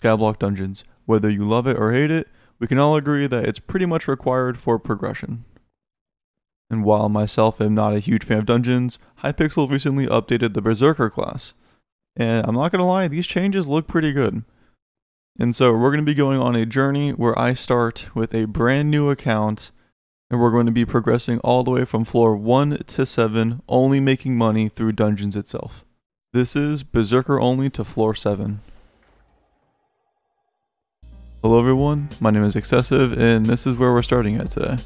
Skyblock Dungeons. Whether you love it or hate it, we can all agree that it's pretty much required for progression. And while myself am not a huge fan of dungeons, Hypixel recently updated the Berserker class. And I'm not gonna lie, these changes look pretty good. And so we're gonna be going on a journey where I start with a brand new account and we're going to be progressing all the way from floor 1 to 7, only making money through dungeons itself. This is Berserker only to floor 7. Hello everyone, my name is Excessive and this is where we're starting at today.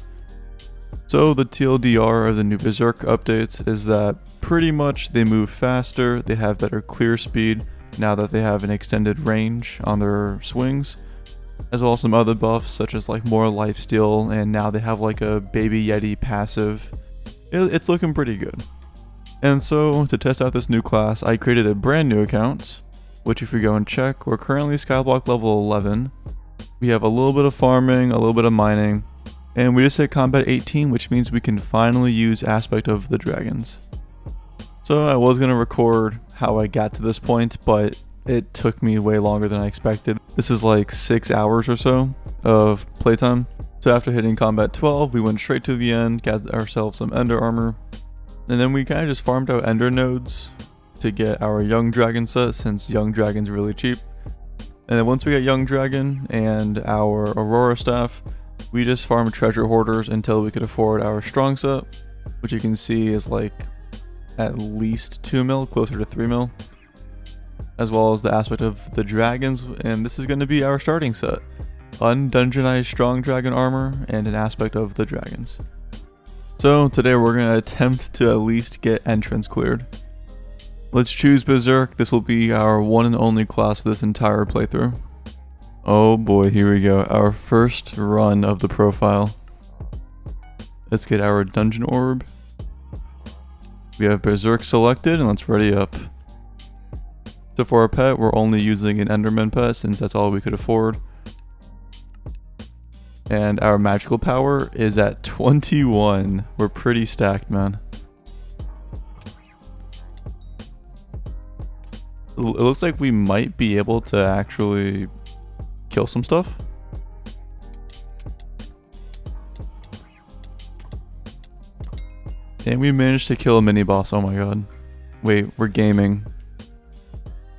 So the TLDR of the new Berserk updates is that pretty much they move faster, they have better clear speed now that they have an extended range on their swings, as well as some other buffs such as like more lifesteal and now they have like a baby yeti passive. It's looking pretty good. And so to test out this new class I created a brand new account, which if we go and check, we're currently Skyblock level 11 we have a little bit of farming, a little bit of mining, and we just hit combat 18, which means we can finally use aspect of the dragons. So I was going to record how I got to this point, but it took me way longer than I expected. This is like 6 hours or so of playtime. So after hitting combat 12, we went straight to the end, got ourselves some ender armor, and then we kind of just farmed out ender nodes to get our young dragon set since young dragon's really cheap. And then once we get Young Dragon and our Aurora Staff, we just farm treasure hoarders until we could afford our strong set, which you can see is like at least 2 mil, closer to 3 mil. As well as the aspect of the dragons, and this is going to be our starting set. Undungeonized strong dragon armor and an aspect of the dragons. So today we're going to attempt to at least get entrance cleared. Let's choose Berserk. This will be our one and only class for this entire playthrough. Oh boy, here we go. Our first run of the profile. Let's get our dungeon orb. We have Berserk selected and let's ready up. So for our pet, we're only using an Enderman pet since that's all we could afford. And our magical power is at 21. We're pretty stacked, man. It looks like we might be able to actually kill some stuff. And we managed to kill a mini boss. Oh my god. Wait, we're gaming.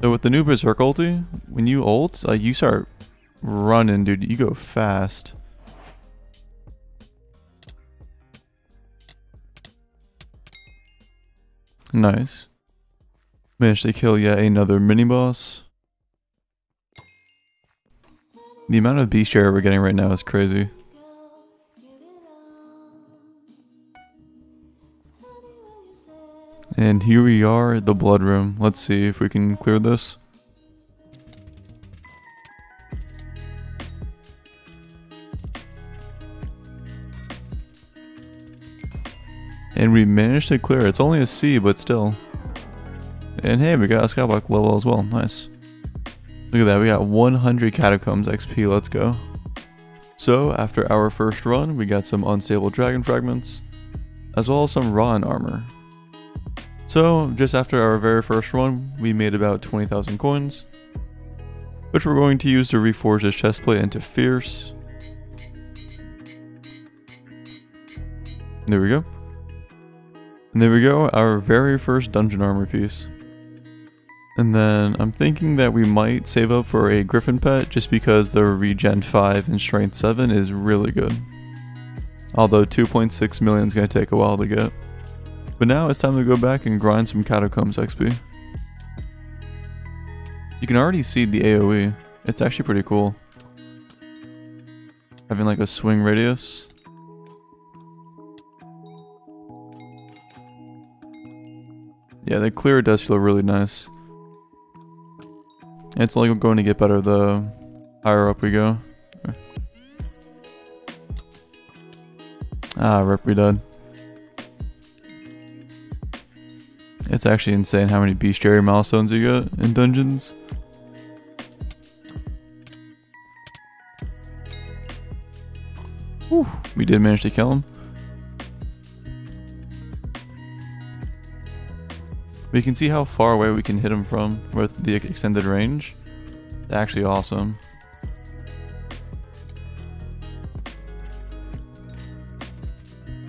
So with the new Berserk ulti, when you ult, uh, you start running, dude. You go fast. Nice. Managed to kill yet another mini-boss. The amount of bestiary we're getting right now is crazy. And here we are at the blood room. Let's see if we can clear this. And we managed to clear it. It's only a C, but still. And hey, we got a skyblock level as well. Nice. Look at that, we got 100 catacombs XP, let's go. So, after our first run, we got some unstable dragon fragments, as well as some raw armor. So, just after our very first run, we made about 20,000 coins, which we're going to use to reforge this chestplate into Fierce. There we go. And there we go, our very first dungeon armor piece. And then I'm thinking that we might save up for a Griffin pet just because the regen 5 and strength 7 is really good. Although 2.6 million is going to take a while to get. But now it's time to go back and grind some Catacombs XP. You can already see the AoE. It's actually pretty cool. Having like a swing radius. Yeah, the clear does feel really nice. It's only going to get better the higher up we go. Ah, rip, we dead. It's actually insane how many bestiary milestones you get in dungeons. Whew, we did manage to kill him. We can see how far away we can hit him from with the extended range. Actually awesome.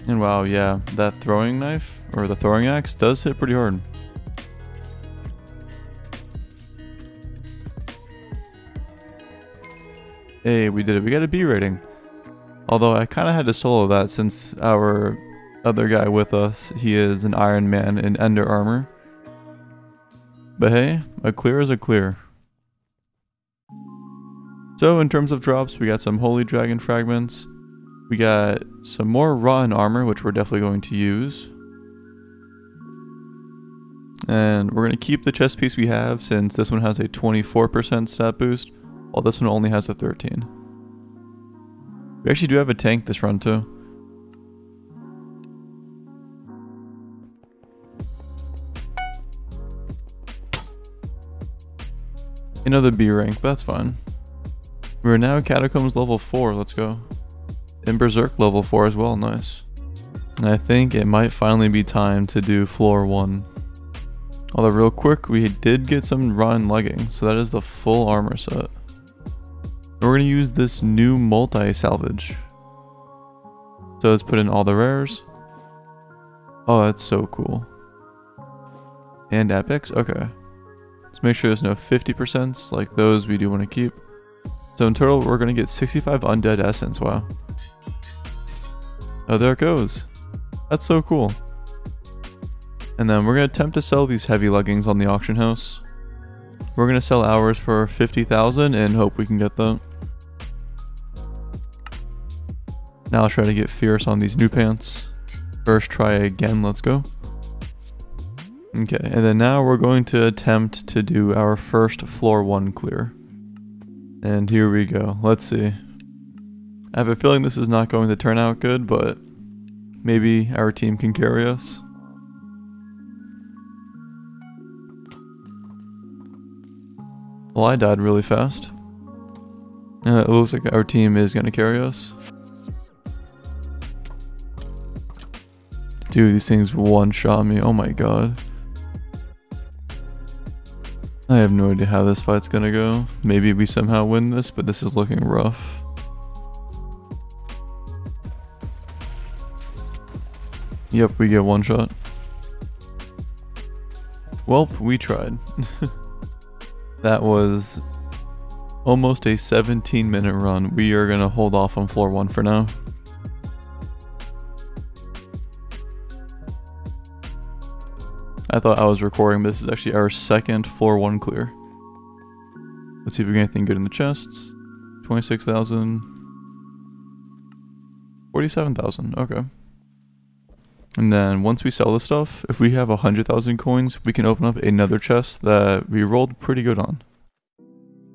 And wow, yeah, that throwing knife, or the throwing axe, does hit pretty hard. Hey, we did it. We got a B rating. Although I kind of had to solo that since our other guy with us, he is an Ironman in Ender armor. But hey, a clear is a clear. So in terms of drops, we got some Holy Dragon fragments. We got some more Rotten armor, which we're definitely going to use. And we're going to keep the chest piece we have since this one has a 24% stat boost, while this one only has a 13. We actually do have a tank this run too. Another B rank, but that's fine. We're now Catacombs level 4, let's go. And Berserk level 4 as well, nice. And I think it might finally be time to do floor 1. Although real quick, we did get some Rotten leggings, so that is the full armor set. We're going to use this new multi-salvage. So let's put in all the rares. Oh, that's so cool. And epics? Okay. Make sure there's no 50% like those we do want to keep. So in total, we're going to get 65 undead essence. Wow. Oh, there it goes. That's so cool. And then we're going to attempt to sell these heavy leggings on the auction house. We're going to sell ours for 50,000 and hope we can get that. Now I'll try to get fierce on these new pants. First try again, let's go. Okay, and then now we're going to attempt to do our first floor one clear. And here we go, let's see. I have a feeling this is not going to turn out good, but maybe our team can carry us. Well, I died really fast. And it looks like our team is going to carry us. Dude, these things one-shot me. Oh my god. I have no idea how this fight's gonna go. Maybe we somehow win this, but this is looking rough. Yep, we get one shot. Welp, we tried. that was almost a 17 minute run. We are to hold off on floor 1 for now. I thought I was recording, but this is actually our second floor 1 clear. Let's see if we get anything good in the chests. 26,000. 47,000, okay. And then once we sell the stuff, if we have 100,000 coins, we can open up another chest that we rolled pretty good on.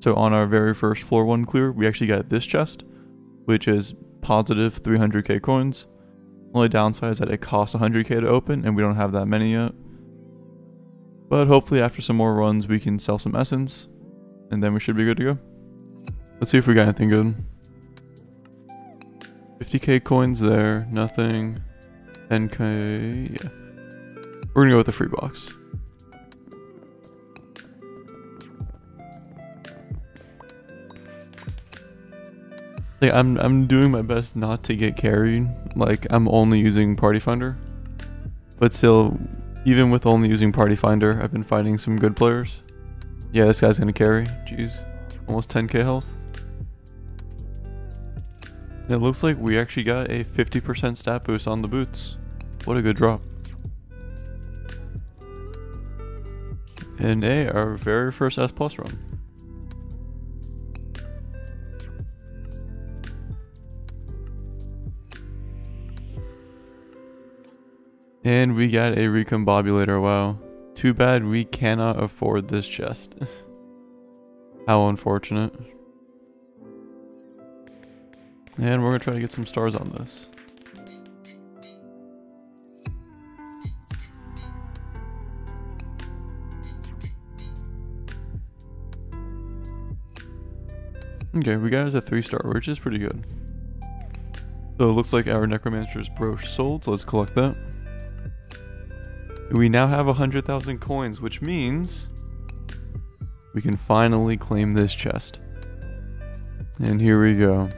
So on our very first floor one clear, we actually got this chest, which is positive 300k coins. Only downside is that it costs 100k to open and we don't have that many yet. But hopefully after some more runs, we can sell some essence and then we should be good to go. Let's see if we got anything good. 50k coins there, nothing. 10k, yeah. We're gonna go with the free box. Like I'm I'm doing my best not to get carried. Like I'm only using Party Finder. But still, even with only using Party Finder, I've been finding some good players. Yeah, this guy's gonna carry. Jeez. Almost 10k health. It looks like we actually got a 50% stat boost on the boots. What a good drop. And A, our very first S plus run. And we got a recombobulator, wow. Too bad we cannot afford this chest. How unfortunate. And we're gonna try to get some stars on this. Okay, we got a 3 star, which is pretty good. So it looks like our Necromancer's brooch sold, so let's collect that. We now have 100,000 coins, which means we can finally claim this chest. And here we go.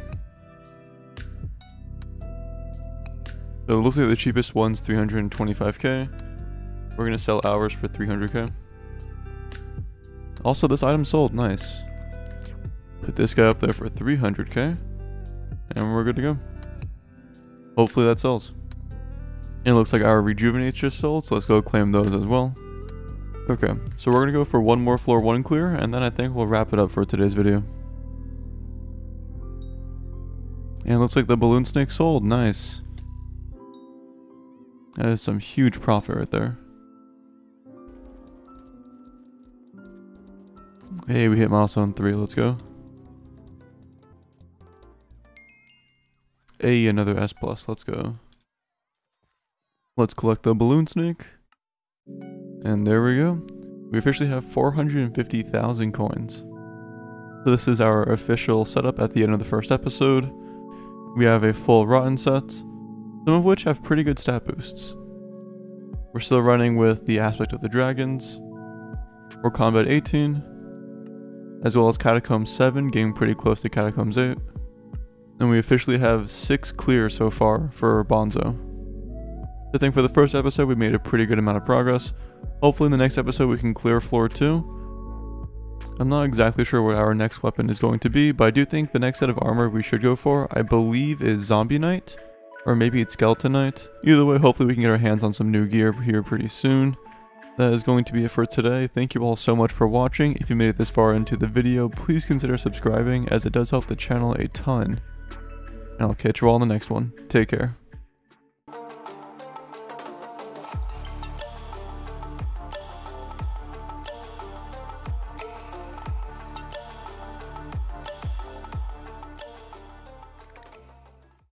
So it looks like the cheapest one's 325k. We're gonna sell ours for 300k. Also, this item sold, nice. Put this guy up there for 300k. And we're good to go. Hopefully that sells. And it looks like our rejuvenates just sold, so let's go claim those as well. Okay, so we're gonna go for one more floor one clear, and then I think we'll wrap it up for today's video. And looks like the balloon snake sold, nice. That is some huge profit right there. Hey, we hit milestone 3, let's go. Hey, another S+, plus. let's go. Let's collect the balloon snake. And there we go. We officially have 450,000 coins. So this is our official setup at the end of the first episode. We have a full rotten set, some of which have pretty good stat boosts. We're still running with the aspect of the dragons, or combat 18, as well as Catacombs 7, getting pretty close to Catacombs 8. And we officially have 6 clear so far for Bonzo. I think for the first episode we made a pretty good amount of progress. Hopefully in the next episode we can clear floor 2. I'm not exactly sure what our next weapon is going to be, but I do think the next set of armor we should go for, I believe is Zombie Knight. Or maybe it's Skeleton Knight. Either way, hopefully we can get our hands on some new gear here pretty soon. That is going to be it for today. Thank you all so much for watching. If you made it this far into the video, please consider subscribing as it does help the channel a ton. And I'll catch you all in the next one. Take care.